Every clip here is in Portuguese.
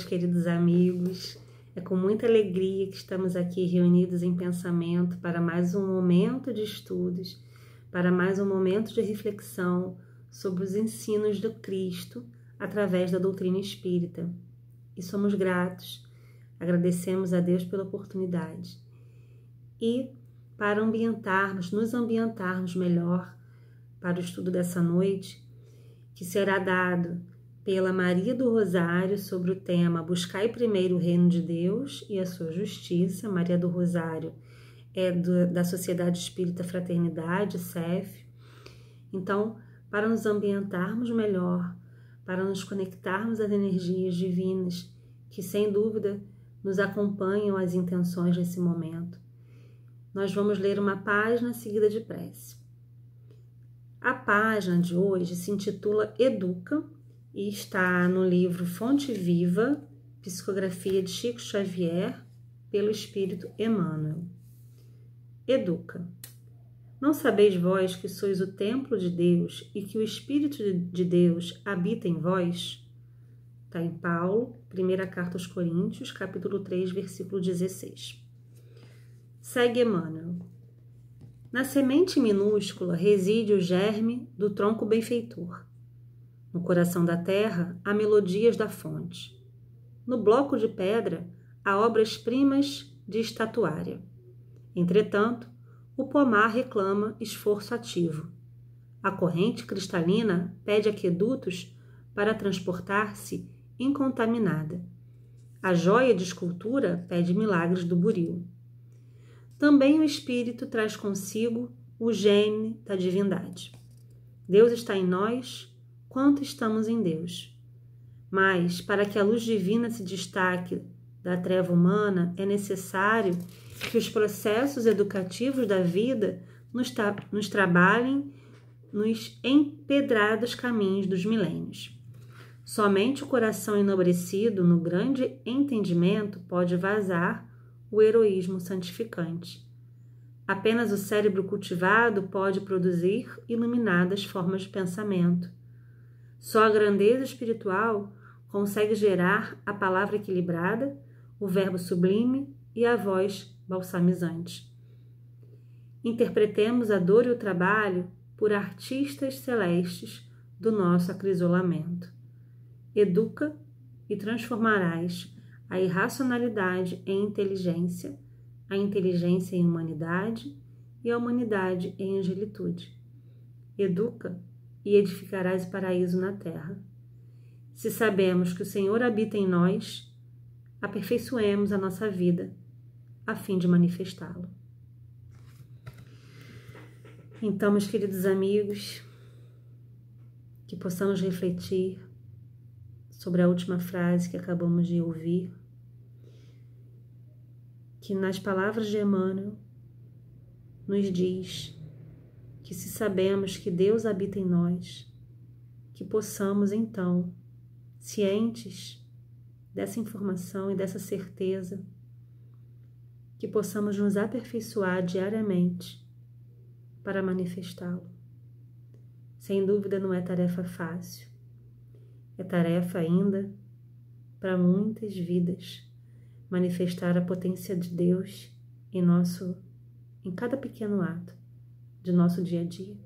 meus queridos amigos. É com muita alegria que estamos aqui reunidos em pensamento para mais um momento de estudos, para mais um momento de reflexão sobre os ensinos do Cristo através da doutrina espírita. E somos gratos, agradecemos a Deus pela oportunidade. E para ambientarmos, nos ambientarmos melhor para o estudo dessa noite, que será dado pela Maria do Rosário sobre o tema Buscai primeiro o reino de Deus e a sua justiça. Maria do Rosário é do, da Sociedade Espírita Fraternidade, CEF. Então, para nos ambientarmos melhor, para nos conectarmos às energias divinas que, sem dúvida, nos acompanham as intenções nesse momento, nós vamos ler uma página seguida de prece. A página de hoje se intitula Educa e está no livro Fonte Viva, Psicografia de Chico Xavier, pelo Espírito Emmanuel. Educa. Não sabeis vós que sois o templo de Deus e que o Espírito de Deus habita em vós? Está em Paulo, primeira carta aos Coríntios, capítulo 3, versículo 16. Segue Emmanuel. Na semente minúscula reside o germe do tronco benfeitor. No coração da terra há melodias da fonte. No bloco de pedra há obras-primas de estatuária. Entretanto, o pomar reclama esforço ativo. A corrente cristalina pede aquedutos para transportar-se incontaminada. A joia de escultura pede milagres do buril. Também o Espírito traz consigo o gene da divindade. Deus está em nós quanto estamos em Deus. Mas, para que a luz divina se destaque da treva humana, é necessário que os processos educativos da vida nos, nos trabalhem nos empedrados caminhos dos milênios. Somente o coração enobrecido no grande entendimento pode vazar o heroísmo santificante. Apenas o cérebro cultivado pode produzir iluminadas formas de pensamento. Só a grandeza espiritual consegue gerar a palavra equilibrada, o verbo sublime e a voz balsamizante. Interpretemos a dor e o trabalho por artistas celestes do nosso acrisolamento. Educa e transformarás a irracionalidade em inteligência, a inteligência em humanidade e a humanidade em angelitude. Educa e edificarás paraíso na terra. Se sabemos que o Senhor habita em nós, aperfeiçoemos a nossa vida a fim de manifestá-lo. Então, meus queridos amigos, que possamos refletir sobre a última frase que acabamos de ouvir, que nas palavras de Emmanuel nos diz que se sabemos que Deus habita em nós, que possamos então, cientes dessa informação e dessa certeza, que possamos nos aperfeiçoar diariamente para manifestá-lo. Sem dúvida não é tarefa fácil, é tarefa ainda para muitas vidas manifestar a potência de Deus em nosso em cada pequeno ato de nosso dia a dia.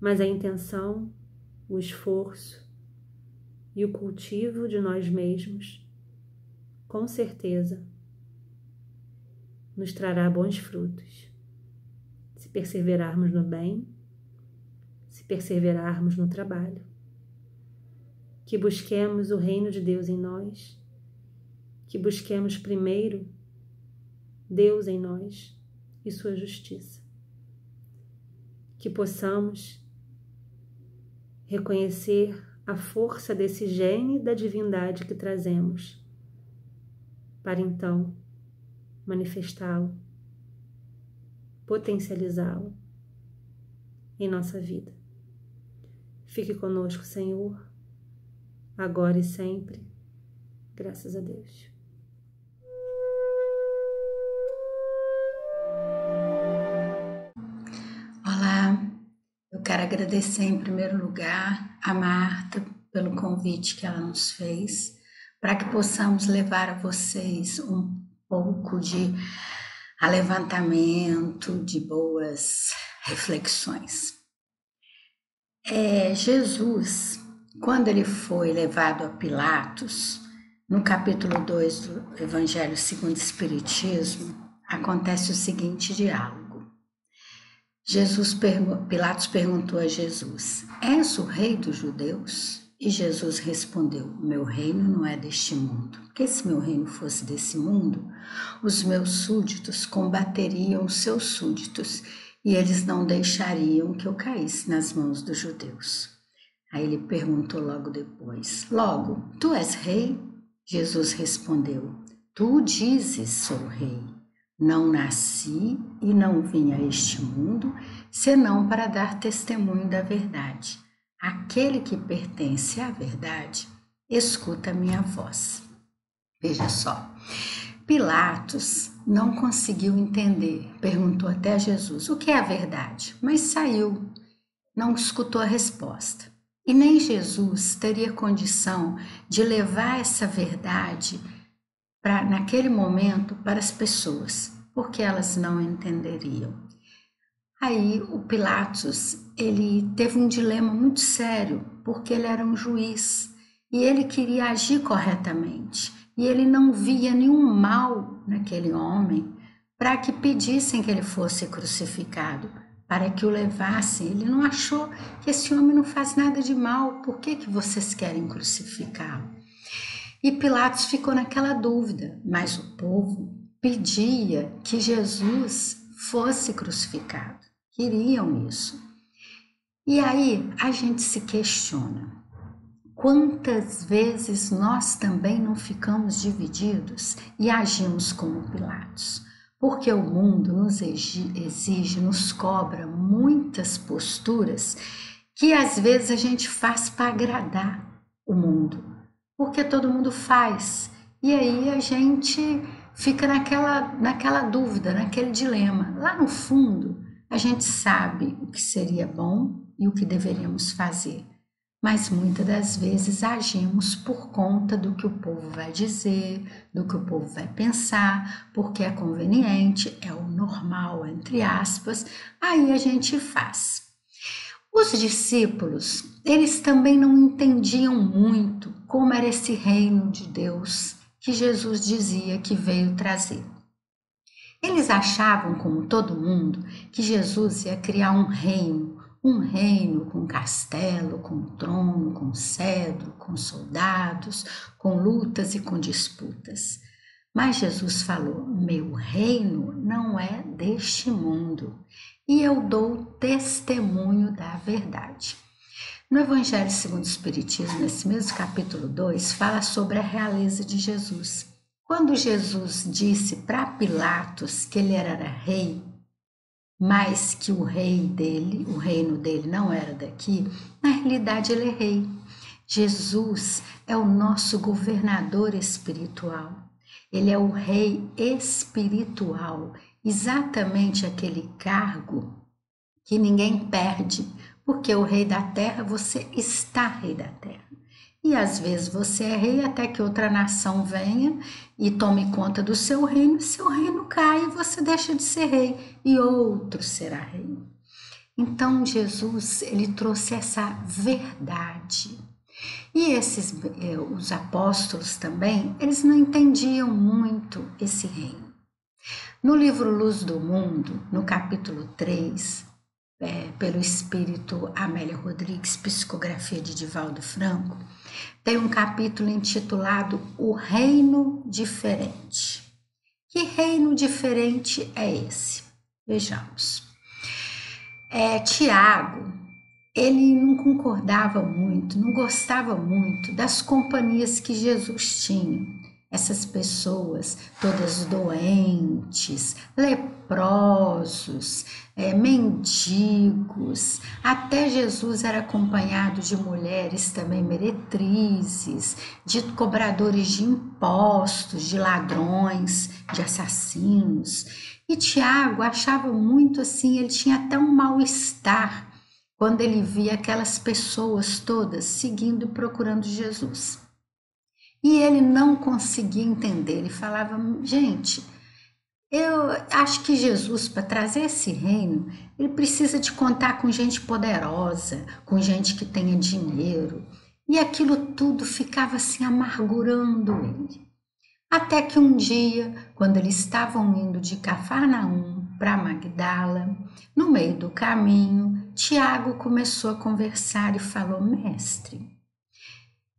Mas a intenção, o esforço e o cultivo de nós mesmos, com certeza, nos trará bons frutos. Se perseverarmos no bem, se perseverarmos no trabalho. Que busquemos o reino de Deus em nós, que busquemos primeiro Deus em nós e Sua justiça que possamos reconhecer a força desse gene da divindade que trazemos, para então manifestá-lo, potencializá-lo em nossa vida. Fique conosco, Senhor, agora e sempre, graças a Deus. Quero agradecer em primeiro lugar a Marta pelo convite que ela nos fez para que possamos levar a vocês um pouco de alevantamento, de boas reflexões. É, Jesus, quando ele foi levado a Pilatos, no capítulo 2 do Evangelho segundo o Espiritismo, acontece o seguinte diálogo. Jesus Pilatos perguntou a Jesus: És o rei dos judeus? E Jesus respondeu: Meu reino não é deste mundo. Porque se meu reino fosse desse mundo, os meus súditos combateriam os seus súditos e eles não deixariam que eu caísse nas mãos dos judeus. Aí ele perguntou logo depois: Logo, tu és rei? Jesus respondeu: Tu dizes, sou rei. Não nasci e não vim a este mundo senão para dar testemunho da verdade. Aquele que pertence à verdade, escuta minha voz. Veja só, Pilatos não conseguiu entender, perguntou até Jesus o que é a verdade, mas saiu, não escutou a resposta. E nem Jesus teria condição de levar essa verdade para naquele momento para as pessoas, porque elas não entenderiam. Aí o Pilatos, ele teve um dilema muito sério, porque ele era um juiz e ele queria agir corretamente. E ele não via nenhum mal naquele homem para que pedissem que ele fosse crucificado, para que o levassem. Ele não achou que esse homem não faz nada de mal, por que, que vocês querem crucificá-lo? E Pilatos ficou naquela dúvida, mas o povo pedia que Jesus fosse crucificado queriam isso. E aí a gente se questiona: quantas vezes nós também não ficamos divididos e agimos como Pilatos? Porque o mundo nos exige, nos cobra muitas posturas que às vezes a gente faz para agradar o mundo, porque todo mundo faz. E aí a gente fica naquela, naquela dúvida, naquele dilema. Lá no fundo, a gente sabe o que seria bom e o que deveríamos fazer, mas muitas das vezes agimos por conta do que o povo vai dizer, do que o povo vai pensar, porque é conveniente, é o normal, entre aspas, aí a gente faz. Os discípulos, eles também não entendiam muito como era esse reino de Deus que Jesus dizia que veio trazer. Eles achavam, como todo mundo, que Jesus ia criar um reino, um reino com castelo, com trono, com cedro, com soldados, com lutas e com disputas. Mas Jesus falou: Meu reino não é deste mundo, e eu dou testemunho da verdade. No Evangelho segundo o Espiritismo, nesse mesmo capítulo 2, fala sobre a realeza de Jesus. Quando Jesus disse para Pilatos que ele era rei, mas que o rei dele, o reino dele não era daqui, na realidade ele é rei. Jesus é o nosso governador espiritual. Ele é o rei espiritual, exatamente aquele cargo que ninguém perde, porque o rei da terra, você está rei da terra. E às vezes você é rei até que outra nação venha e tome conta do seu reino, seu reino cai e você deixa de ser rei e outro será rei. Então Jesus, ele trouxe essa verdade. E esses eh, os apóstolos também, eles não entendiam muito esse reino. No livro Luz do Mundo, no capítulo 3, é, pelo espírito Amélia Rodrigues, psicografia de Divaldo Franco, tem um capítulo intitulado O Reino Diferente. Que reino diferente é esse? Vejamos. É, Tiago, ele não concordava muito, não gostava muito das companhias que Jesus tinha essas pessoas todas doentes, leprosos, é, mendigos. Até Jesus era acompanhado de mulheres também meretrizes, de cobradores de impostos, de ladrões, de assassinos. E Tiago achava muito assim, ele tinha até um mal-estar quando ele via aquelas pessoas todas seguindo e procurando Jesus. E ele não conseguia entender. Ele falava, gente, eu acho que Jesus, para trazer esse reino, ele precisa de contar com gente poderosa, com gente que tenha dinheiro. E aquilo tudo ficava assim amargurando ele. Até que um dia, quando eles estavam indo de Cafarnaum para Magdala, no meio do caminho, Tiago começou a conversar e falou: Mestre,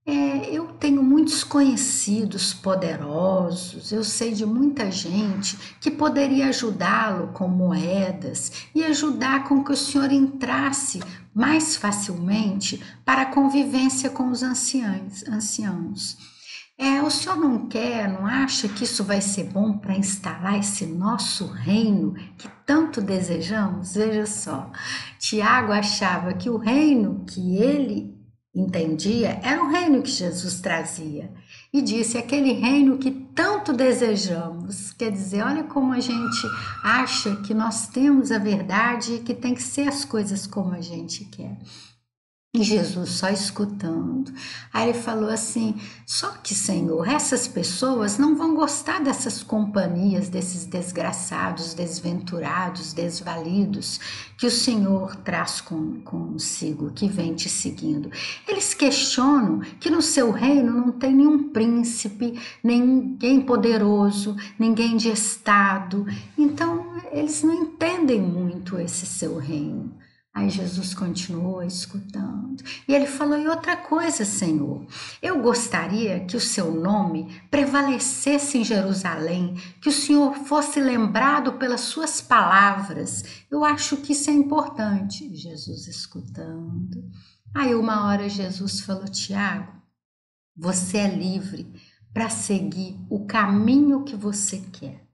é, eu tenho muitos conhecidos poderosos, eu sei de muita gente que poderia ajudá-lo com moedas e ajudar com que o senhor entrasse mais facilmente para a convivência com os anciãos. anciãos. É, o senhor não quer, não acha que isso vai ser bom para instalar esse nosso reino que tanto desejamos? Veja só, Tiago achava que o reino que ele entendia era o reino que Jesus trazia. E disse: aquele reino que tanto desejamos. Quer dizer, olha como a gente acha que nós temos a verdade e que tem que ser as coisas como a gente quer. E Jesus só escutando. Aí ele falou assim: só que, Senhor, essas pessoas não vão gostar dessas companhias, desses desgraçados, desventurados, desvalidos que o Senhor traz com, consigo, que vem te seguindo. Eles questionam que no seu reino não tem nenhum príncipe, ninguém poderoso, ninguém de estado. Então, eles não entendem muito esse seu reino. Aí Jesus continuou escutando. E ele falou: E outra coisa, Senhor, eu gostaria que o seu nome prevalecesse em Jerusalém, que o Senhor fosse lembrado pelas suas palavras. Eu acho que isso é importante. Jesus escutando. Aí, uma hora, Jesus falou: Tiago, você é livre para seguir o caminho que você quer.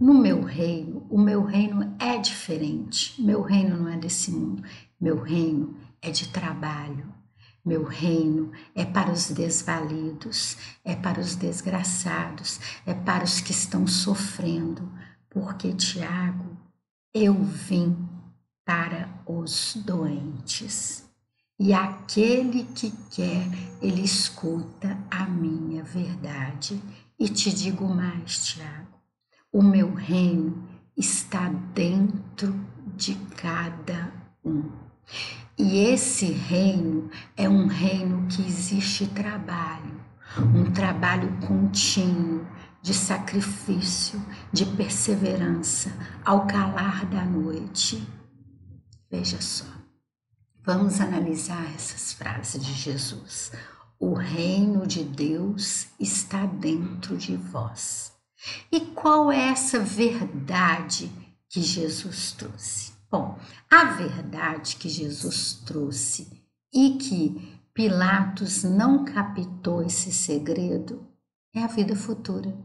No meu reino, o meu reino é diferente. Meu reino não é desse mundo. Meu reino é de trabalho. Meu reino é para os desvalidos, é para os desgraçados, é para os que estão sofrendo. Porque, Tiago, eu vim para os doentes. E aquele que quer, ele escuta a minha verdade. E te digo mais, Tiago o meu reino está dentro de cada um. E esse reino é um reino que existe trabalho, um trabalho contínuo de sacrifício, de perseverança ao calar da noite. Veja só, vamos analisar essas frases de Jesus. O reino de Deus está dentro de vós. E qual é essa verdade que Jesus trouxe? Bom, a verdade que Jesus trouxe e que Pilatos não captou esse segredo é a vida futura.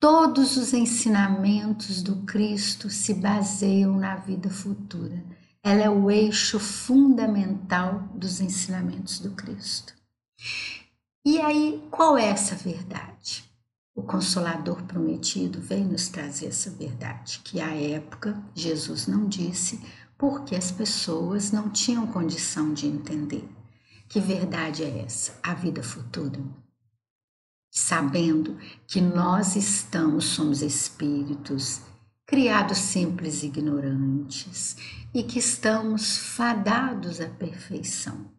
Todos os ensinamentos do Cristo se baseiam na vida futura. Ela é o eixo fundamental dos ensinamentos do Cristo. E aí, qual é essa verdade? O Consolador prometido veio nos trazer essa verdade, que à época Jesus não disse porque as pessoas não tinham condição de entender. Que verdade é essa? A vida futura. Sabendo que nós estamos, somos espíritos, criados simples e ignorantes, e que estamos fadados à perfeição.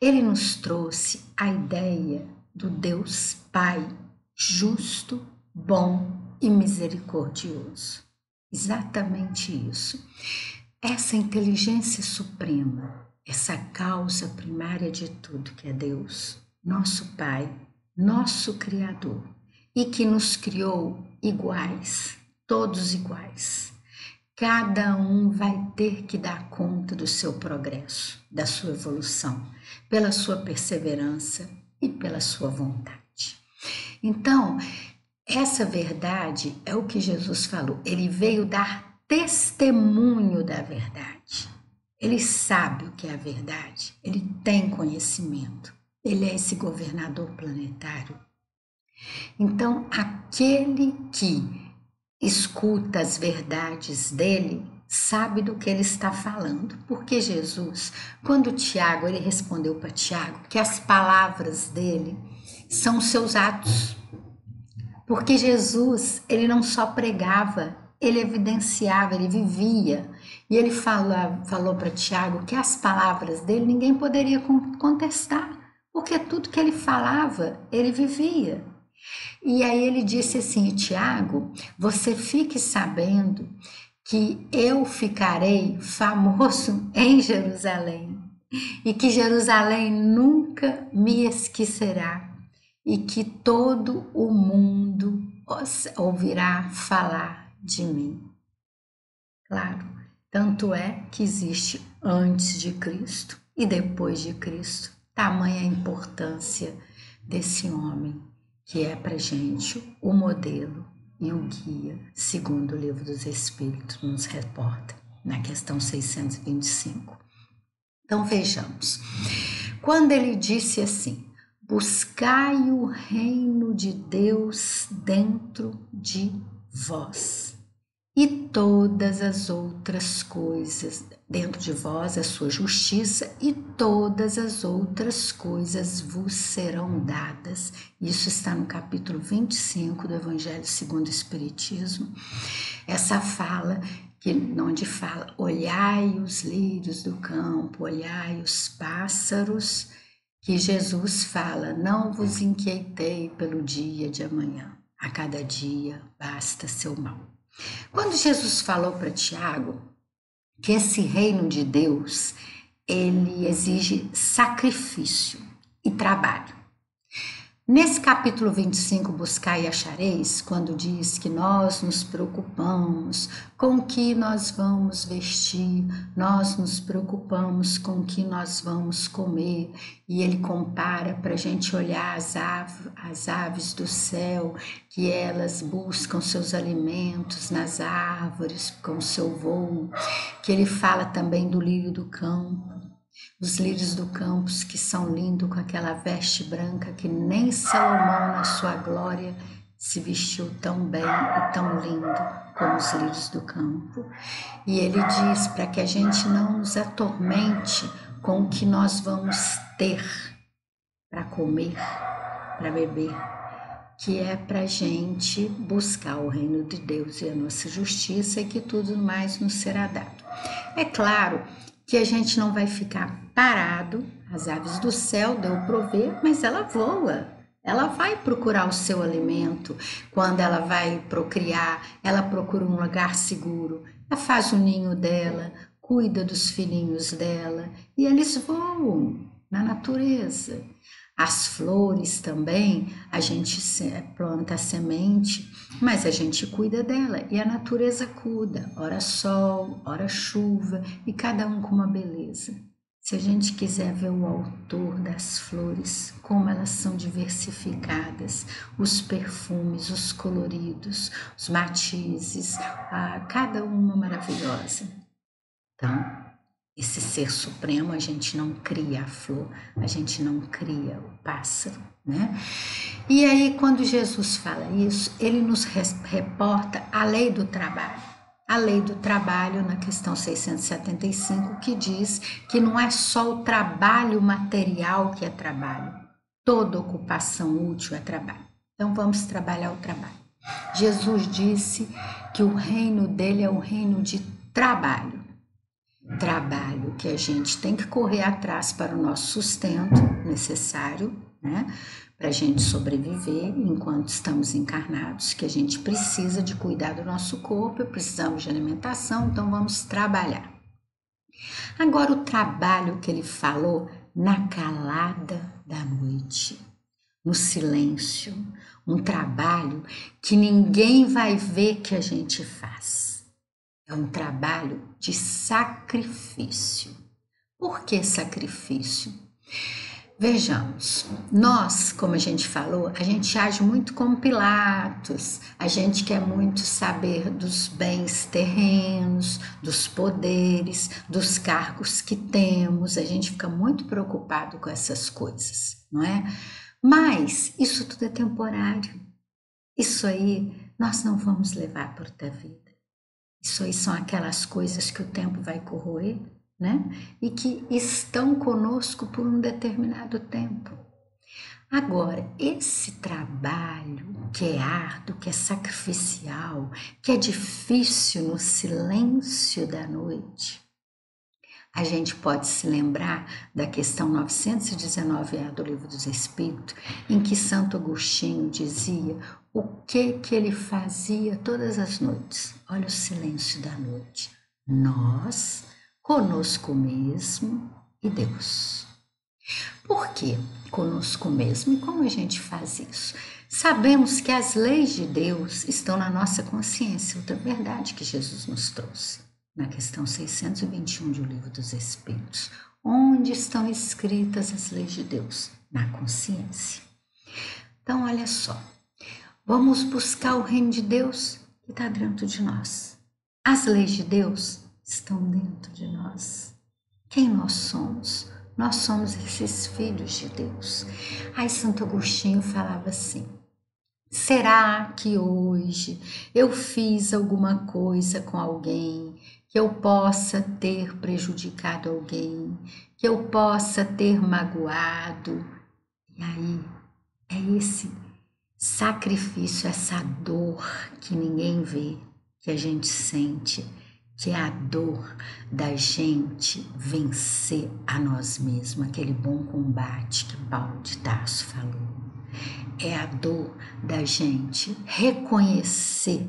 Ele nos trouxe a ideia do Deus Pai justo, bom e misericordioso. Exatamente isso. Essa inteligência suprema, essa causa primária de tudo que é Deus, nosso Pai, nosso Criador, e que nos criou iguais, todos iguais. Cada um vai ter que dar conta do seu progresso, da sua evolução, pela sua perseverança e pela sua vontade. Então, essa verdade é o que Jesus falou. Ele veio dar testemunho da verdade. Ele sabe o que é a verdade. Ele tem conhecimento. Ele é esse governador planetário. Então, aquele que escuta as verdades dele sabe do que ele está falando. Porque Jesus, quando Tiago, ele respondeu para Tiago que as palavras dele são seus atos. Porque Jesus, ele não só pregava, ele evidenciava, ele vivia. E ele fala, falou para Tiago que as palavras dele ninguém poderia contestar, porque tudo que ele falava, ele vivia. E aí ele disse assim: Tiago, você fique sabendo que eu ficarei famoso em Jerusalém e que Jerusalém nunca me esquecerá e que todo o mundo ouvirá falar de mim. Claro, tanto é que existe antes de Cristo e depois de Cristo. Tamanha importância desse homem que é para gente o modelo e o guia, segundo o livro dos Espíritos nos reporta, na questão 625. Então vejamos. Quando ele disse assim: Buscai o reino de Deus dentro de vós e todas as outras coisas dentro de vós a sua justiça e todas as outras coisas vos serão dadas. Isso está no capítulo 25 do Evangelho segundo o Espiritismo. Essa fala que onde fala: olhai os lírios do campo, olhai os pássaros, que Jesus fala: não vos inquietei pelo dia de amanhã. A cada dia basta seu mal. Quando Jesus falou para Tiago que esse reino de Deus, ele exige sacrifício e trabalho. Nesse capítulo 25, Buscar e Achareis, quando diz que nós nos preocupamos com o que nós vamos vestir, nós nos preocupamos com o que nós vamos comer, e ele compara para a gente olhar as, ave, as aves do céu, que elas buscam seus alimentos nas árvores com seu voo, que ele fala também do lírio do campo os lírios do campo que são lindos com aquela veste branca que nem Salomão na sua glória se vestiu tão bem e tão lindo como os lírios do campo. E ele diz para que a gente não nos atormente com o que nós vamos ter para comer, para beber, que é para gente buscar o reino de Deus e a nossa justiça e que tudo mais nos será dado. É claro que a gente não vai ficar parado. As aves do céu deu prover, mas ela voa. Ela vai procurar o seu alimento. Quando ela vai procriar, ela procura um lugar seguro. Ela faz o ninho dela, cuida dos filhinhos dela e eles voam na natureza. As flores também, a gente planta a semente, mas a gente cuida dela e a natureza cuida, ora sol, ora chuva e cada um com uma beleza. Se a gente quiser ver o autor das flores, como elas são diversificadas, os perfumes, os coloridos, os matizes, cada uma maravilhosa. Então, esse ser supremo, a gente não cria a flor, a gente não cria o pássaro, né? E aí, quando Jesus fala isso, ele nos reporta a lei do trabalho. A lei do trabalho, na questão 675, que diz que não é só o trabalho material que é trabalho, toda ocupação útil é trabalho. Então, vamos trabalhar o trabalho. Jesus disse que o reino dele é o reino de trabalho trabalho que a gente tem que correr atrás para o nosso sustento necessário, né? Para a gente sobreviver enquanto estamos encarnados, que a gente precisa de cuidar do nosso corpo, precisamos de alimentação, então vamos trabalhar. Agora, o trabalho que ele falou na calada da noite, no silêncio, um trabalho que ninguém vai ver que a gente faz é um trabalho de sacrifício. Por que sacrifício? Vejamos, nós, como a gente falou, a gente age muito como Pilatos, a gente quer muito saber dos bens terrenos, dos poderes, dos cargos que temos, a gente fica muito preocupado com essas coisas, não é? Mas isso tudo é temporário. Isso aí nós não vamos levar por vida. Isso aí são aquelas coisas que o tempo vai corroer, né? E que estão conosco por um determinado tempo. Agora, esse trabalho que é árduo, que é sacrificial, que é difícil no silêncio da noite, a gente pode se lembrar da questão 919A do Livro dos Espíritos, em que Santo Agostinho dizia o que que ele fazia todas as noites. Olha o silêncio da noite. Nós, conosco mesmo e Deus. Por quê? Conosco mesmo. E como a gente faz isso? Sabemos que as leis de Deus estão na nossa consciência, outra verdade que Jesus nos trouxe na questão 621 do Livro dos Espíritos. Onde estão escritas as leis de Deus? Na consciência. Então, olha só, vamos buscar o reino de Deus que está dentro de nós. As leis de Deus estão dentro de nós. Quem nós somos? Nós somos esses filhos de Deus. Aí Santo Agostinho falava assim: Será que hoje eu fiz alguma coisa com alguém que eu possa ter prejudicado alguém, que eu possa ter magoado. E aí é esse sacrifício, essa dor que ninguém vê, que a gente sente, que é a dor da gente vencer a nós mesmos, aquele bom combate que Paulo de Tarso falou. É a dor da gente reconhecer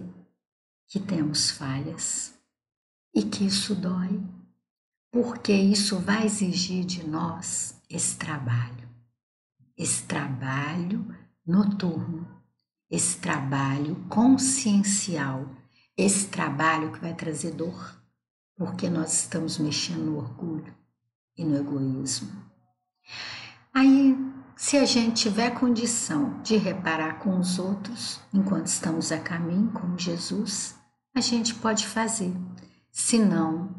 que temos falhas, e que isso dói, porque isso vai exigir de nós esse trabalho, esse trabalho noturno, esse trabalho consciencial, esse trabalho que vai trazer dor, porque nós estamos mexendo no orgulho e no egoísmo. Aí, se a gente tiver condição de reparar com os outros enquanto estamos a caminho, como Jesus, a gente pode fazer se não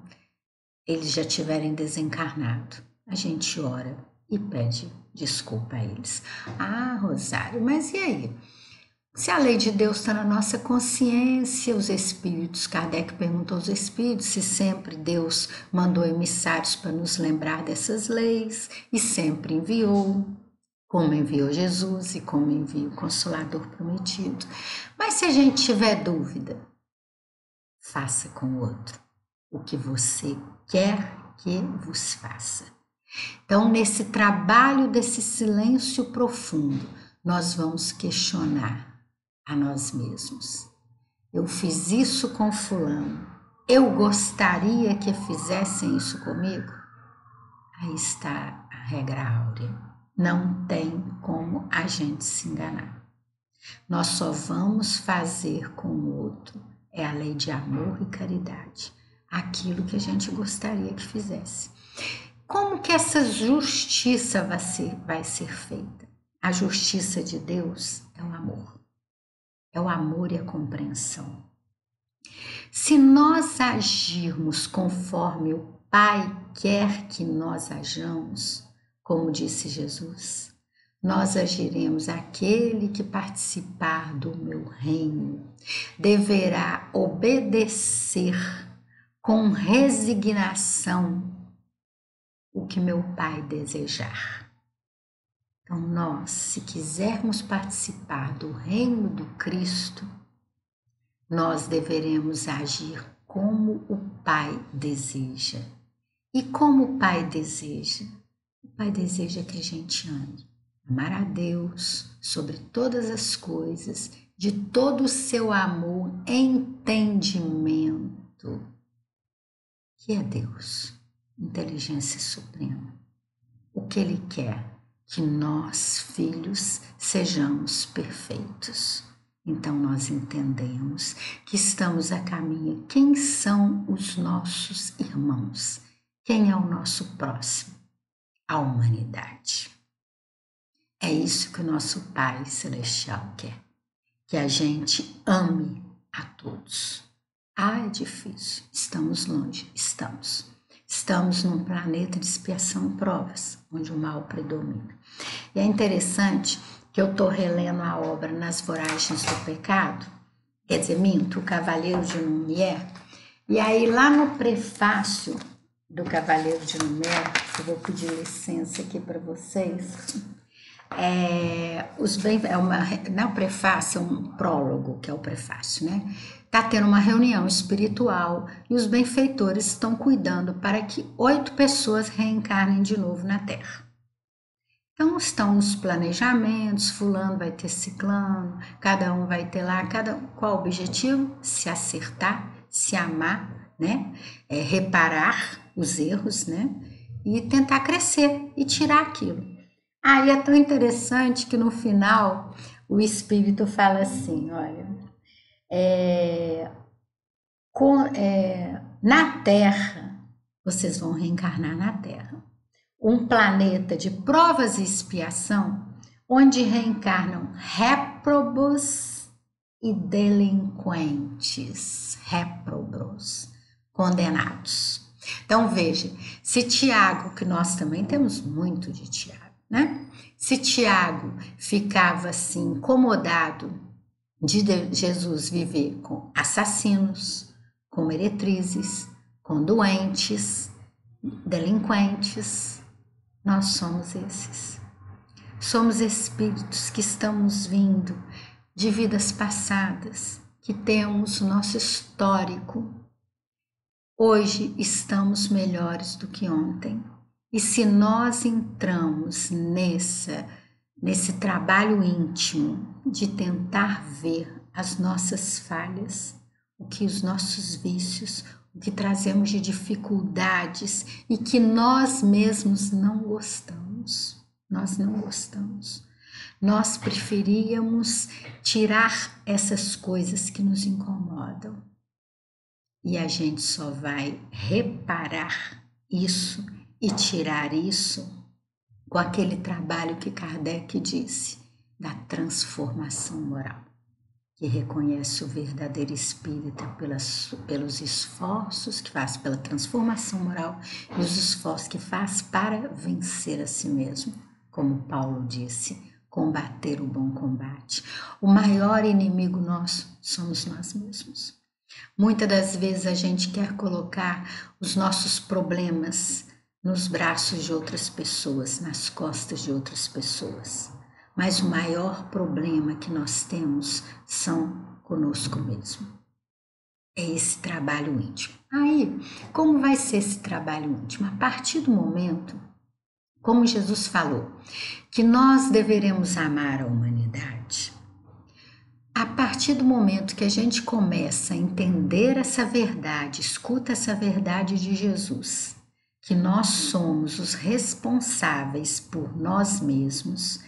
eles já tiverem desencarnado. A gente ora e pede desculpa a eles. Ah, Rosário, mas e aí? Se a lei de Deus está na nossa consciência, os espíritos, Kardec perguntou aos espíritos se sempre Deus mandou emissários para nos lembrar dessas leis e sempre enviou, como enviou Jesus e como envia o Consolador prometido. Mas se a gente tiver dúvida, faça com o outro o que você quer que vos faça. Então, nesse trabalho desse silêncio profundo, nós vamos questionar a nós mesmos. Eu fiz isso com Fulano. Eu gostaria que fizessem isso comigo? Aí está a regra áurea. Não tem como a gente se enganar. Nós só vamos fazer com o outro é a lei de amor e caridade aquilo que a gente gostaria que fizesse. Como que essa justiça vai ser, vai ser feita? A justiça de Deus é o amor. É o amor e a compreensão. Se nós agirmos conforme o Pai quer que nós hajamos, como disse Jesus, nós agiremos aquele que participar do meu reino deverá obedecer com resignação o que meu Pai desejar. Então, nós, se quisermos participar do reino do Cristo, nós deveremos agir como o Pai deseja. E como o Pai deseja? O Pai deseja que a gente ame, amar a Deus sobre todas as coisas, de todo o seu amor, entendimento que é Deus, inteligência suprema. O que Ele quer? Que nós, filhos, sejamos perfeitos. Então nós entendemos que estamos a caminho. Quem são os nossos irmãos? Quem é o nosso próximo? A humanidade. É isso que o nosso Pai Celestial quer. Que a gente ame a todos. Ah, é difícil. Estamos longe. Estamos. Estamos num planeta de expiação e provas, onde o mal predomina. E é interessante que eu estou relendo a obra Nas Voragens do Pecado, quer dizer, minto, O Cavaleiro de Lumière, E aí, lá no prefácio do Cavaleiro de Numero, eu vou pedir licença aqui para vocês. É, os bem, é uma, não é prefácio, é um prólogo, que é o prefácio, né? Está tendo uma reunião espiritual e os benfeitores estão cuidando para que oito pessoas reencarnem de novo na Terra. Então estão os planejamentos, fulano vai ter ciclano, cada um vai ter lá, cada qual o objetivo? Se acertar, se amar, né? É, reparar os erros, né? E tentar crescer e tirar aquilo. Aí é tão interessante que no final o Espírito fala assim: olha, é, com, é, na Terra, vocês vão reencarnar na Terra, um planeta de provas e expiação, onde reencarnam réprobos e delinquentes, réprobos, condenados. Então veja, se Tiago, que nós também temos muito de Tiago, né? Se Tiago ficava assim incomodado de Jesus viver com assassinos, com meretrizes, com doentes, delinquentes, nós somos esses. Somos espíritos que estamos vindo de vidas passadas, que temos nosso histórico. Hoje estamos melhores do que ontem. E se nós entramos nessa nesse trabalho íntimo de tentar ver as nossas falhas, o que os nossos vícios, o que trazemos de dificuldades e que nós mesmos não gostamos. Nós não gostamos. Nós preferíamos tirar essas coisas que nos incomodam. E a gente só vai reparar isso e tirar isso com aquele trabalho que Kardec disse da transformação moral, que reconhece o verdadeiro espírita pelas, pelos esforços que faz pela transformação moral e os esforços que faz para vencer a si mesmo, como Paulo disse, combater o bom combate. O maior inimigo nosso somos nós mesmos. Muitas das vezes a gente quer colocar os nossos problemas nos braços de outras pessoas, nas costas de outras pessoas. Mas o maior problema que nós temos são conosco mesmo. É esse trabalho íntimo. Aí, como vai ser esse trabalho íntimo? A partir do momento, como Jesus falou, que nós deveremos amar a humanidade. A partir do momento que a gente começa a entender essa verdade, escuta essa verdade de Jesus, que nós somos os responsáveis por nós mesmos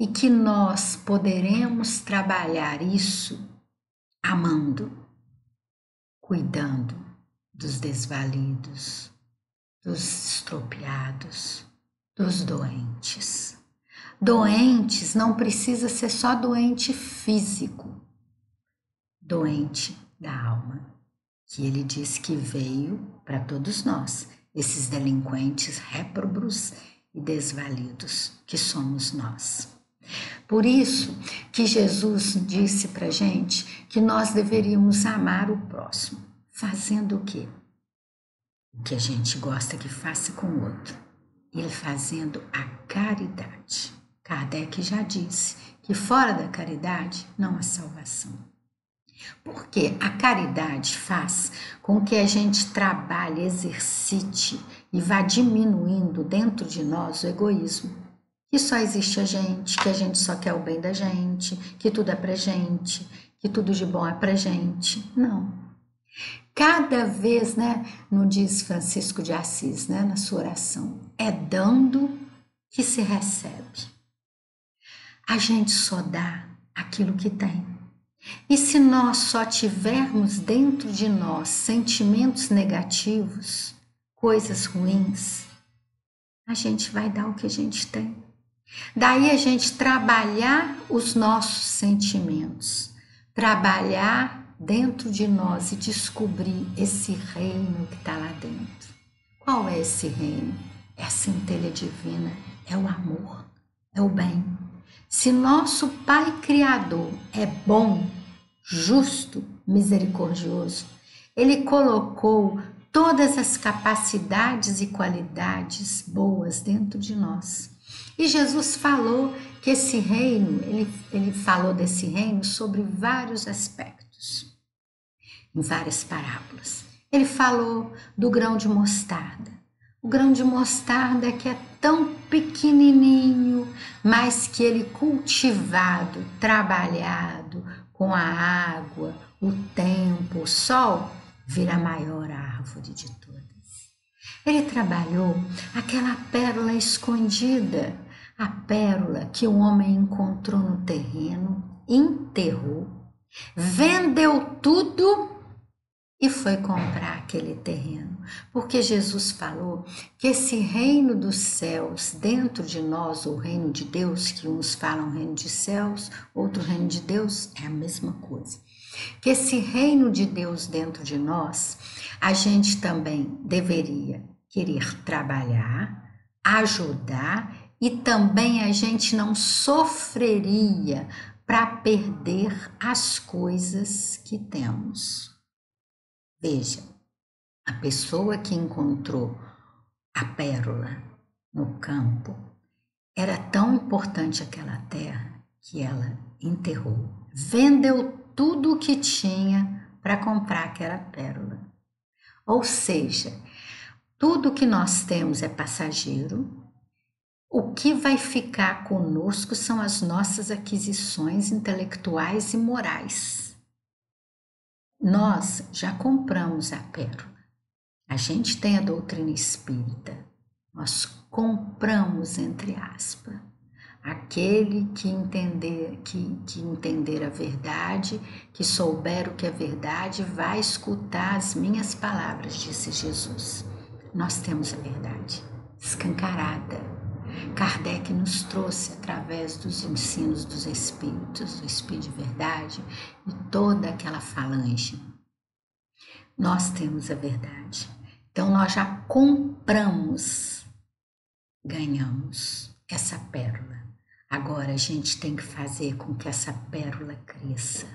e que nós poderemos trabalhar isso amando, cuidando dos desvalidos, dos estropiados, dos doentes. Doentes não precisa ser só doente físico, doente da alma, que ele diz que veio para todos nós esses delinquentes réprobos e desvalidos que somos nós. Por isso que Jesus disse para gente que nós deveríamos amar o próximo, fazendo o quê? O que a gente gosta que faça com o outro. Ele fazendo a caridade. Kardec já disse que fora da caridade não há salvação. Porque a caridade faz com que a gente trabalhe, exercite e vá diminuindo dentro de nós o egoísmo. Que só existe a gente, que a gente só quer o bem da gente, que tudo é pra gente, que tudo de bom é pra gente. Não. Cada vez, né, não diz Francisco de Assis, né, na sua oração, é dando que se recebe. A gente só dá aquilo que tem. E se nós só tivermos dentro de nós sentimentos negativos, coisas ruins, a gente vai dar o que a gente tem. Daí a gente trabalhar os nossos sentimentos, trabalhar dentro de nós e descobrir esse reino que está lá dentro. Qual é esse reino? É a centelha divina, é o amor, é o bem. Se nosso Pai Criador é bom, justo, misericordioso, ele colocou todas as capacidades e qualidades boas dentro de nós. E Jesus falou que esse reino, ele, ele falou desse reino sobre vários aspectos, em várias parábolas. Ele falou do grão de mostarda. O grão de mostarda que é tão pequenininho, mas que ele cultivado, trabalhado com a água, o tempo, o sol, vira a maior árvore de todas. Ele trabalhou aquela pérola escondida, a pérola que o homem encontrou no terreno, enterrou, vendeu tudo e foi comprar aquele terreno. Porque Jesus falou que esse reino dos céus dentro de nós, ou reino de Deus, que uns falam reino de céus, outro reino de Deus, é a mesma coisa. Que esse reino de Deus dentro de nós, a gente também deveria querer trabalhar, ajudar e também a gente não sofreria para perder as coisas que temos. Veja, a pessoa que encontrou a pérola no campo era tão importante aquela terra que ela enterrou, vendeu tudo o que tinha para comprar aquela pérola. Ou seja, tudo que nós temos é passageiro. O que vai ficar conosco são as nossas aquisições intelectuais e morais. Nós já compramos a pérola. A gente tem a doutrina espírita. Nós compramos, entre aspas, aquele que entender, que, que entender a verdade, que souber o que é verdade, vai escutar as minhas palavras, disse Jesus. Nós temos a verdade escancarada Kardec nos trouxe através dos ensinos dos espíritos, do espírito de verdade e toda aquela falange. Nós temos a verdade. Então nós já compramos, ganhamos essa pérola. Agora a gente tem que fazer com que essa pérola cresça.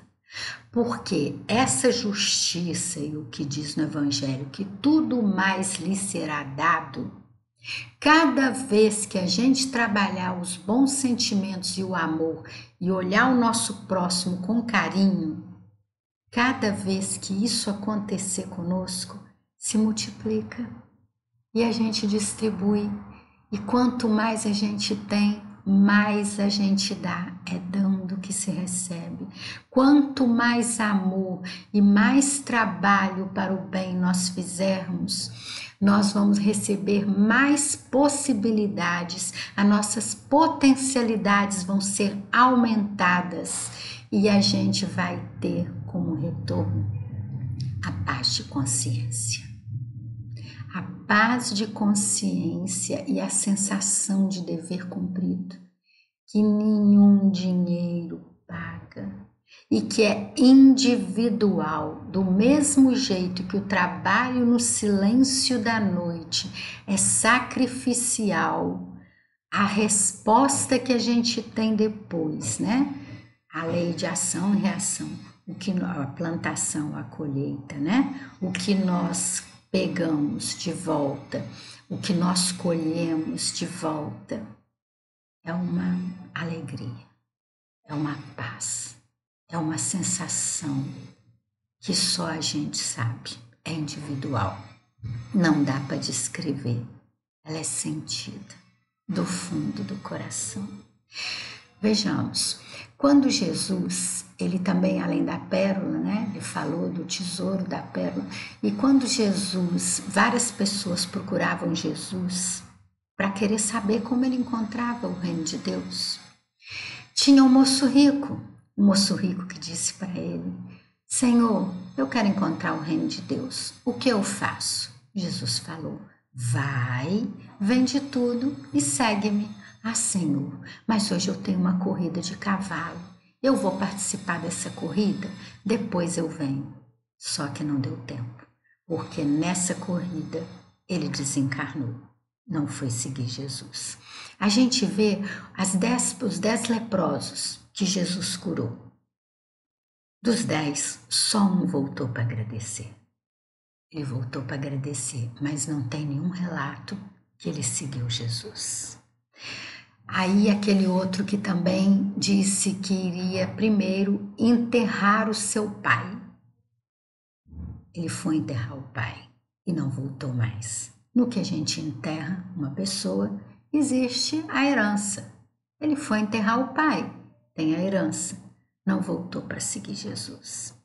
Porque essa justiça e o que diz no Evangelho, que tudo mais lhe será dado, Cada vez que a gente trabalhar os bons sentimentos e o amor e olhar o nosso próximo com carinho, cada vez que isso acontecer conosco, se multiplica e a gente distribui. E quanto mais a gente tem, mais a gente dá, é dando que se recebe. Quanto mais amor e mais trabalho para o bem nós fizermos, nós vamos receber mais possibilidades, as nossas potencialidades vão ser aumentadas e a gente vai ter como retorno a paz de consciência. A paz de consciência e a sensação de dever cumprido, que nenhum dinheiro paga e que é individual, do mesmo jeito que o trabalho no silêncio da noite é sacrificial, a resposta que a gente tem depois, né? A lei de ação e reação, o que a plantação, a colheita, né? O que nós pegamos de volta, o que nós colhemos de volta é uma alegria, é uma paz é uma sensação que só a gente sabe, é individual. Não dá para descrever, ela é sentida do fundo do coração. Vejamos, quando Jesus, ele também, além da pérola, né? Ele falou do tesouro da pérola. E quando Jesus, várias pessoas procuravam Jesus para querer saber como ele encontrava o reino de Deus. Tinha um moço rico o moço rico que disse para ele: Senhor, eu quero encontrar o reino de Deus. O que eu faço? Jesus falou: Vai, vende tudo e segue-me. Ah, Senhor, mas hoje eu tenho uma corrida de cavalo. Eu vou participar dessa corrida, depois eu venho. Só que não deu tempo, porque nessa corrida ele desencarnou. Não foi seguir Jesus. A gente vê dez, os dez leprosos que Jesus curou. Dos dez, só um voltou para agradecer. ele voltou para agradecer, mas não tem nenhum relato que ele seguiu Jesus. Aí aquele outro que também disse que iria primeiro enterrar o seu pai. Ele foi enterrar o pai e não voltou mais. No que a gente enterra uma pessoa, existe a herança. Ele foi enterrar o pai, tem a herança, não voltou para seguir Jesus.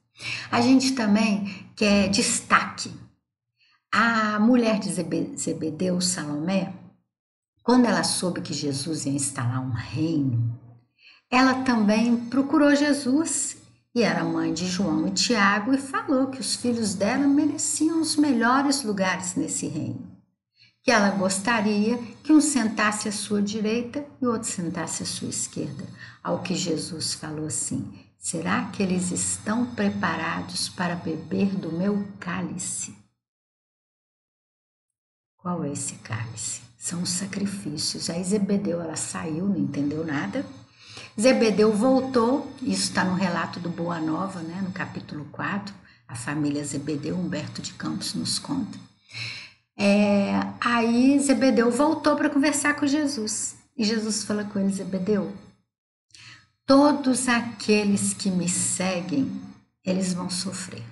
A gente também quer destaque. A mulher de Zebedeu, Salomé, quando ela soube que Jesus ia instalar um reino, ela também procurou Jesus e era mãe de João e Tiago e falou que os filhos dela mereciam os melhores lugares nesse reino. Que ela gostaria que um sentasse à sua direita e outro sentasse à sua esquerda. Ao que Jesus falou assim: Será que eles estão preparados para beber do meu cálice? Qual é esse cálice? são os sacrifícios. Aí Zebedeu ela saiu, não entendeu nada. Zebedeu voltou, isso está no relato do Boa Nova, né, no capítulo 4, a família Zebedeu, Humberto de Campos nos conta. É, aí Zebedeu voltou para conversar com Jesus. E Jesus fala com ele, Zebedeu, todos aqueles que me seguem, eles vão sofrer.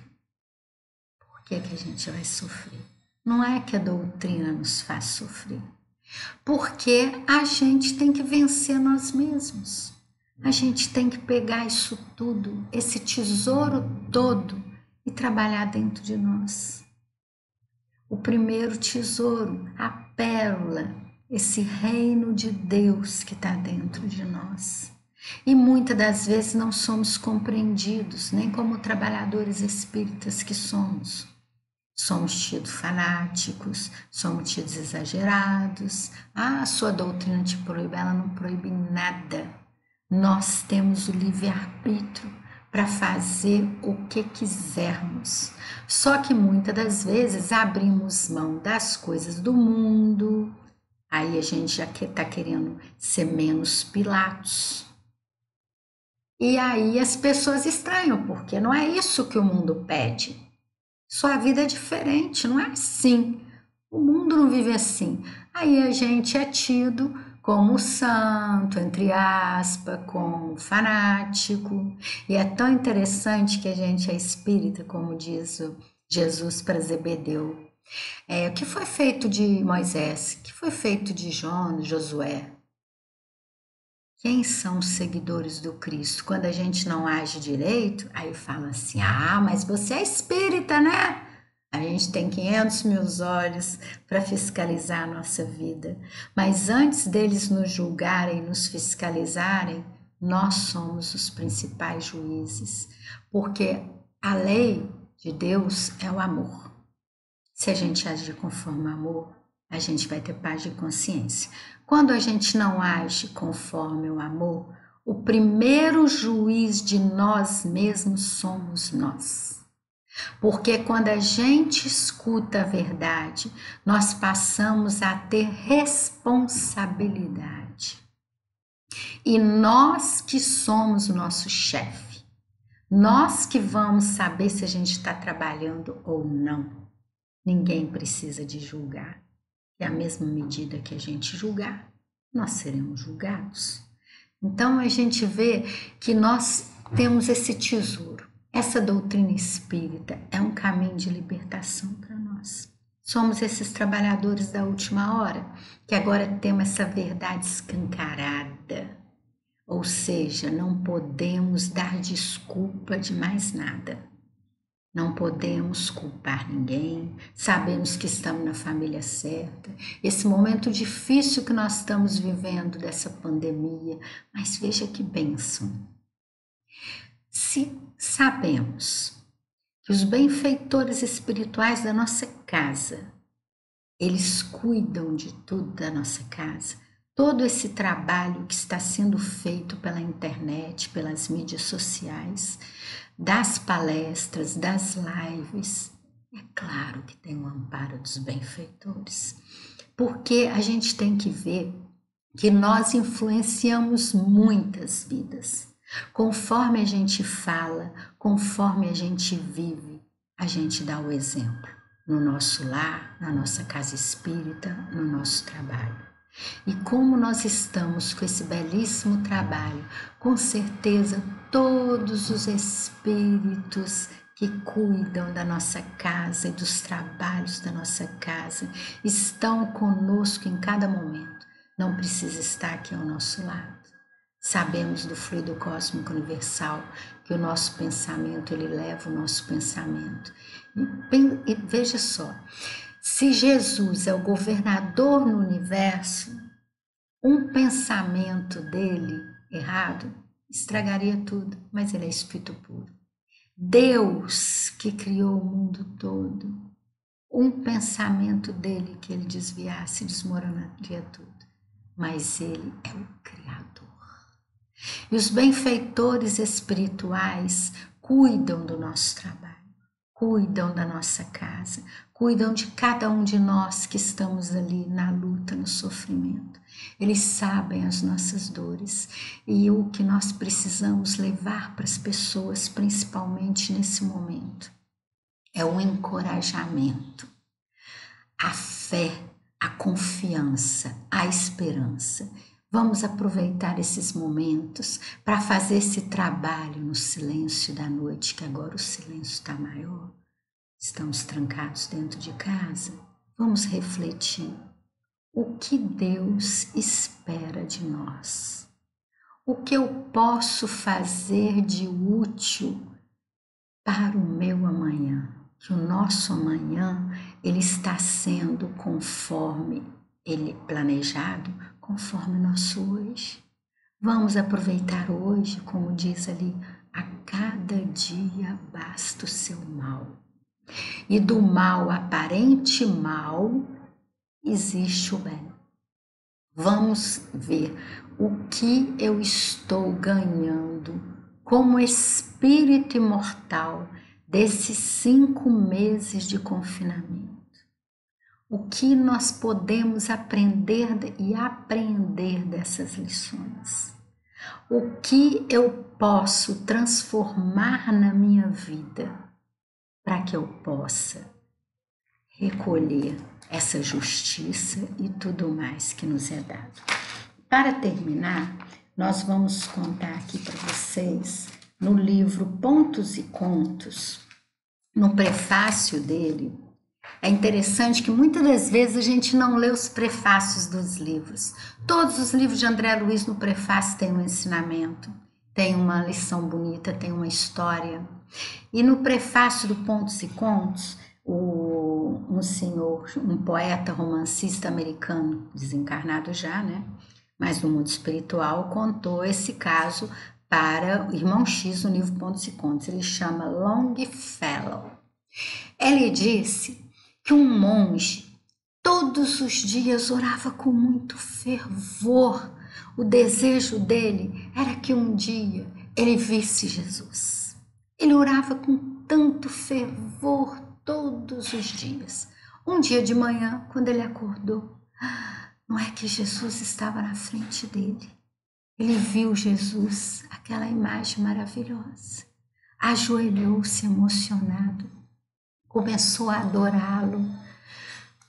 Por que, que a gente vai sofrer? Não é que a doutrina nos faz sofrer. Porque a gente tem que vencer nós mesmos. A gente tem que pegar isso tudo, esse tesouro todo e trabalhar dentro de nós. O primeiro tesouro, a pérola, esse reino de Deus que está dentro de nós. E muitas das vezes não somos compreendidos, nem como trabalhadores espíritas que somos. Somos tidos fanáticos, somos tidos exagerados. Ah, a sua doutrina te proíbe, ela não proíbe nada. Nós temos o livre-arbítrio para fazer o que quisermos. Só que muitas das vezes abrimos mão das coisas do mundo, aí a gente já está querendo ser menos Pilatos. E aí as pessoas estranham, porque não é isso que o mundo pede. Sua vida é diferente, não é assim. O mundo não vive assim. Aí a gente é tido como santo, entre aspas, como fanático. E é tão interessante que a gente é espírita, como diz Jesus para Zebedeu. É, o que foi feito de Moisés? O que foi feito de João, Josué? Quem são os seguidores do Cristo? Quando a gente não age direito, aí fala assim: ah, mas você é espírita, né? A gente tem 500 mil olhos para fiscalizar a nossa vida. Mas antes deles nos julgarem, nos fiscalizarem, nós somos os principais juízes, porque a lei de Deus é o amor. Se a gente agir conforme o amor, a gente vai ter paz de consciência. Quando a gente não age conforme o amor, o primeiro juiz de nós mesmos somos nós. Porque quando a gente escuta a verdade, nós passamos a ter responsabilidade. E nós que somos o nosso chefe, nós que vamos saber se a gente está trabalhando ou não. Ninguém precisa de julgar. E à mesma medida que a gente julgar, nós seremos julgados. Então a gente vê que nós temos esse tesouro. Essa doutrina espírita é um caminho de libertação para nós. Somos esses trabalhadores da última hora que agora temos essa verdade escancarada. Ou seja, não podemos dar desculpa de mais nada. Não podemos culpar ninguém, sabemos que estamos na família certa. Esse momento difícil que nós estamos vivendo dessa pandemia, mas veja que bênção. Se sabemos que os benfeitores espirituais da nossa casa, eles cuidam de tudo da nossa casa, todo esse trabalho que está sendo feito pela internet, pelas mídias sociais, das palestras, das lives, é claro que tem o amparo dos benfeitores, porque a gente tem que ver que nós influenciamos muitas vidas. Conforme a gente fala, conforme a gente vive, a gente dá o exemplo. no nosso lar, na nossa casa espírita, no nosso trabalho. E como nós estamos com esse belíssimo trabalho, com certeza todos os espíritos que cuidam da nossa casa e dos trabalhos da nossa casa estão conosco em cada momento. Não precisa estar aqui ao nosso lado. Sabemos do fluido cósmico universal que o nosso pensamento ele leva o nosso pensamento. E, veja só, se Jesus é o governador no universo, um pensamento dele errado estragaria tudo, mas ele é espírito puro. Deus que criou o mundo todo, um pensamento dele que ele desviasse desmoronaria tudo, mas ele é o Criador. E os benfeitores espirituais cuidam do nosso trabalho, cuidam da nossa casa, cuidam de cada um de nós que estamos ali na luta, no sofrimento. Eles sabem as nossas dores e o que nós precisamos levar para as pessoas, principalmente nesse momento, é o encorajamento, a fé, a confiança, a esperança Vamos aproveitar esses momentos para fazer esse trabalho no silêncio da noite, que agora o silêncio está maior. Estamos trancados dentro de casa. Vamos refletir o que Deus espera de nós. O que eu posso fazer de útil para o meu amanhã? Que o nosso amanhã ele está sendo conforme ele planejado conforme nosso hoje. Vamos aproveitar hoje, como diz ali, a cada dia basta o seu mal. E do mal aparente mal existe o bem. Vamos ver o que eu estou ganhando como espírito imortal desses cinco meses de confinamento o que nós podemos aprender e aprender dessas lições. O que eu posso transformar na minha vida para que eu possa recolher essa justiça e tudo mais que nos é dado. Para terminar, nós vamos contar aqui para vocês no livro Pontos e Contos, no prefácio dele, é interessante que muitas das vezes a gente não lê os prefácios dos livros. Todos os livros de André Luiz no prefácio têm um ensinamento, tem uma lição bonita, tem uma história. E no prefácio do Pontos e Contos, o, um senhor, um poeta romancista americano, desencarnado já, né? Mas no mundo espiritual, contou esse caso para o irmão X no livro Pontos e Contos. Ele chama Longfellow. Ele disse que um monge todos os dias orava com muito fervor. O desejo dele era que um dia ele visse Jesus. Ele orava com tanto fervor todos os dias. Um dia de manhã, quando ele acordou, não é que Jesus estava na frente dele. Ele viu Jesus, aquela imagem maravilhosa. Ajoelhou-se emocionado começou a adorá-lo,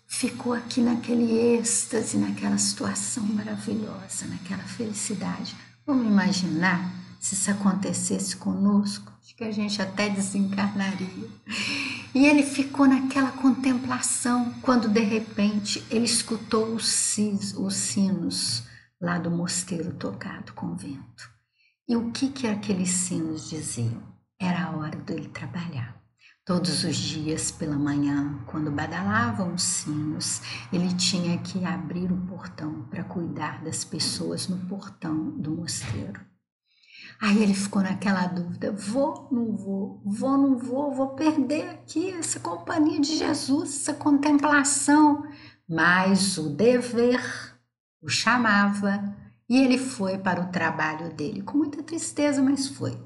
ficou aqui naquele êxtase, naquela situação maravilhosa, naquela felicidade. Vamos imaginar se isso acontecesse conosco, acho que a gente até desencarnaria. E ele ficou naquela contemplação quando de repente ele escutou os, cis, os sinos lá do mosteiro tocado com vento. E o que que aqueles sinos diziam? Era a hora dele trabalhar. Todos os dias pela manhã, quando badalavam os sinos, ele tinha que abrir o portão para cuidar das pessoas no portão do mosteiro. Aí ele ficou naquela dúvida: vou, não vou, vou, não vou, vou perder aqui essa companhia de Jesus, essa contemplação. Mas o dever o chamava e ele foi para o trabalho dele, com muita tristeza, mas foi.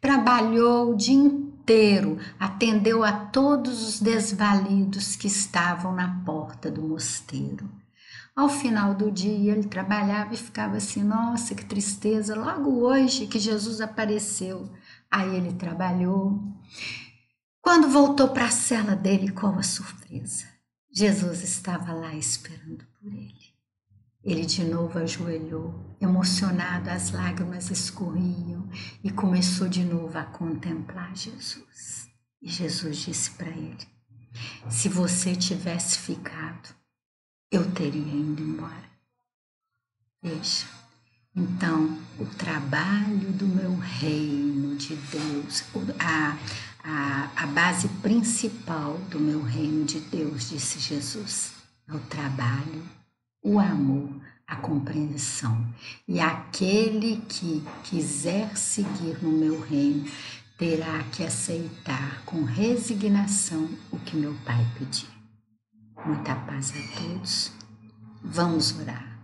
Trabalhou o dia inteiro inteiro atendeu a todos os desvalidos que estavam na porta do mosteiro. Ao final do dia, ele trabalhava e ficava assim: nossa, que tristeza, logo hoje que Jesus apareceu. Aí ele trabalhou. Quando voltou para a cela dele, qual a surpresa? Jesus estava lá esperando por ele. Ele de novo ajoelhou, emocionado, as lágrimas escorriam e começou de novo a contemplar Jesus. E Jesus disse para ele: Se você tivesse ficado, eu teria ido embora. Veja, então o trabalho do meu reino de Deus, a, a, a base principal do meu reino de Deus, disse Jesus, é o trabalho o amor, a compreensão. E aquele que quiser seguir no meu reino terá que aceitar com resignação o que meu Pai pediu. Muita paz a todos. Vamos orar.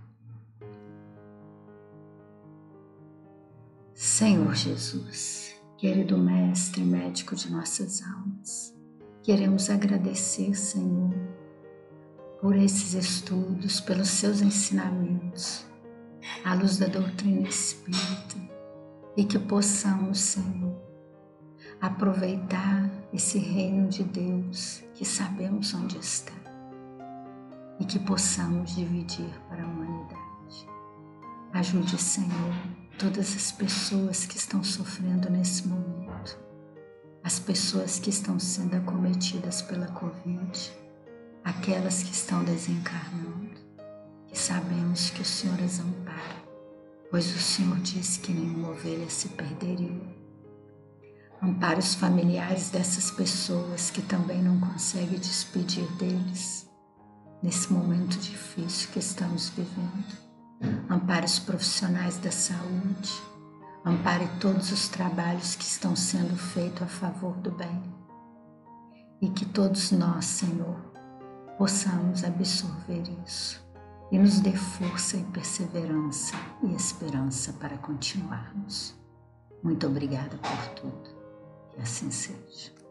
Senhor Jesus, querido Mestre, médico de nossas almas, queremos agradecer, Senhor, por esses estudos, pelos seus ensinamentos, à luz da doutrina espírita, e que possamos, Senhor, aproveitar esse reino de Deus que sabemos onde está e que possamos dividir para a humanidade. Ajude, Senhor, todas as pessoas que estão sofrendo nesse momento, as pessoas que estão sendo acometidas pela Covid aquelas que estão desencarnando, que sabemos que o Senhor as ampara, pois o Senhor disse que nenhuma ovelha se perderia. Ampara os familiares dessas pessoas que também não conseguem despedir deles nesse momento difícil que estamos vivendo. Ampare os profissionais da saúde, ampare todos os trabalhos que estão sendo feitos a favor do bem. E que todos nós, Senhor, possamos absorver isso e nos dê força e perseverança e esperança para continuarmos. Muito obrigada por tudo. Que assim seja.